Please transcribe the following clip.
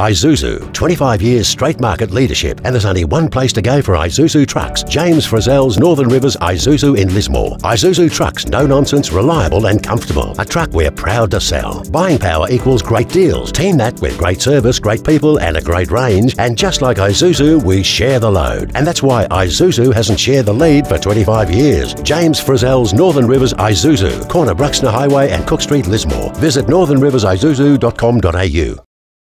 Isuzu. 25 years straight market leadership, and there's only one place to go for Isuzu trucks. James Frizelle's Northern Rivers Isuzu in Lismore. Isuzu trucks, no nonsense, reliable and comfortable. A truck we're proud to sell. Buying power equals great deals. Team that with great service, great people, and a great range. And just like Isuzu, we share the load. And that's why Isuzu hasn't shared the lead for 25 years. James Frizelle's Northern Rivers Isuzu, corner Bruxner Highway and Cook Street, Lismore. Visit northernriversisuzu.com.au.